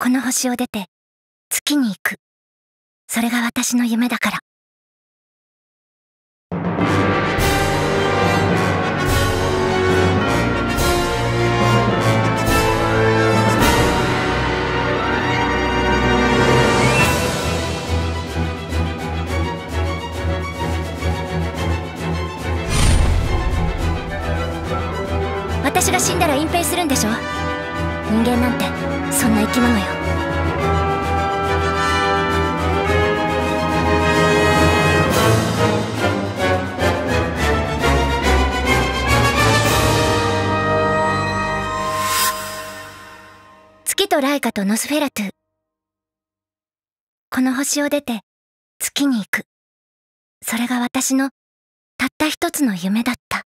この星を出て月に行く。それが私の夢だから。私が死んだら隠蔽するんでしょ？人間なんてそんな生き物よ。月とライカとノスフェラト。ゥこの星を出て月に行く。それが私のたった一つの夢だった。